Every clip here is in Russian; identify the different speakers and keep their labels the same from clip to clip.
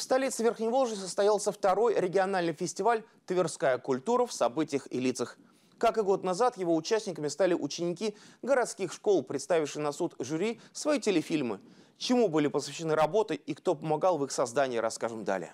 Speaker 1: В столице Верхневолжья состоялся второй региональный фестиваль «Тверская культура в событиях и лицах». Как и год назад, его участниками стали ученики городских школ, представившие на суд жюри свои телефильмы. Чему были посвящены работы и кто помогал в их создании, расскажем далее.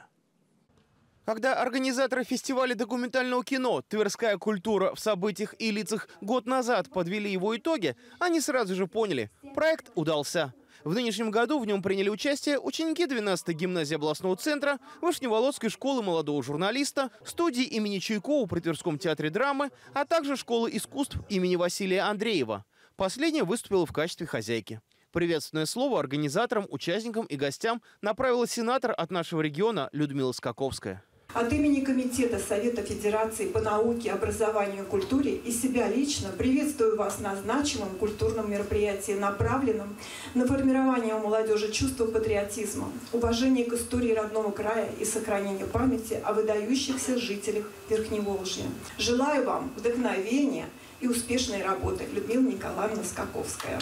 Speaker 1: Когда организаторы фестиваля документального кино «Тверская культура в событиях и лицах» год назад подвели его итоги, они сразу же поняли – проект удался. В нынешнем году в нем приняли участие ученики 12-й гимназии областного центра, Вышневолодской школы молодого журналиста, студии имени Чайкова при Тверском театре драмы, а также школы искусств имени Василия Андреева. Последняя выступила в качестве хозяйки. Приветственное слово организаторам, участникам и гостям направила сенатор от нашего региона Людмила Скаковская.
Speaker 2: От имени Комитета Совета Федерации по науке, образованию и культуре и себя лично приветствую вас на значимом культурном мероприятии, направленном на формирование у молодежи чувства патриотизма, уважения к истории родного края и сохранение памяти о выдающихся жителях Верхневолжья. Желаю вам вдохновения и успешной работы. Людмила Николаевна Скаковская.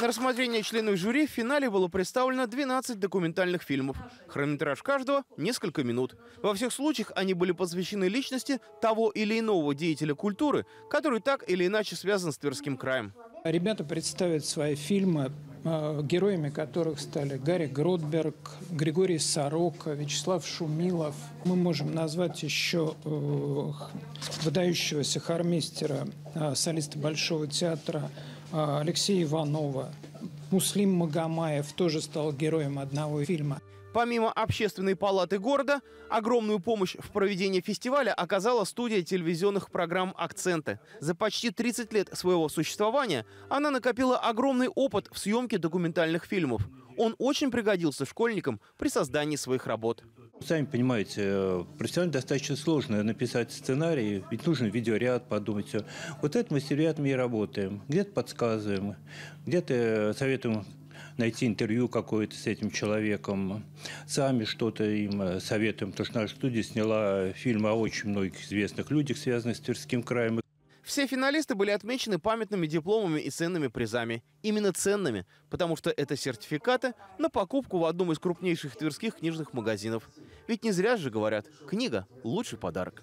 Speaker 1: На рассмотрение членов жюри в финале было представлено 12 документальных фильмов. Хронометраж каждого – несколько минут. Во всех случаях они были посвящены личности того или иного деятеля культуры, который так или иначе связан с Тверским краем.
Speaker 3: Ребята представят свои фильмы, э, героями которых стали Гарри Гродберг, Григорий Сорока, Вячеслав Шумилов. Мы можем назвать еще э, выдающегося хормейстера, э, солиста Большого театра Алексея Иванова. Муслим Магомаев тоже стал героем одного фильма.
Speaker 1: Помимо общественной палаты города, огромную помощь в проведении фестиваля оказала студия телевизионных программ «Акценты». За почти 30 лет своего существования она накопила огромный опыт в съемке документальных фильмов. Он очень пригодился школьникам при создании своих работ.
Speaker 4: Сами понимаете, э, профессионально достаточно сложно написать сценарий, ведь нужен видеоряд, подумать все. Вот это мы с ребятами и работаем. Где-то подсказываем, где-то советуем найти интервью какое-то с этим человеком. Сами что-то им э, советуем, потому что наша студия сняла фильм о очень многих известных людях, связанных с Тверским краем.
Speaker 1: Все финалисты были отмечены памятными дипломами и ценными призами. Именно ценными, потому что это сертификаты на покупку в одном из крупнейших тверских книжных магазинов. Ведь не зря же говорят, книга – лучший подарок.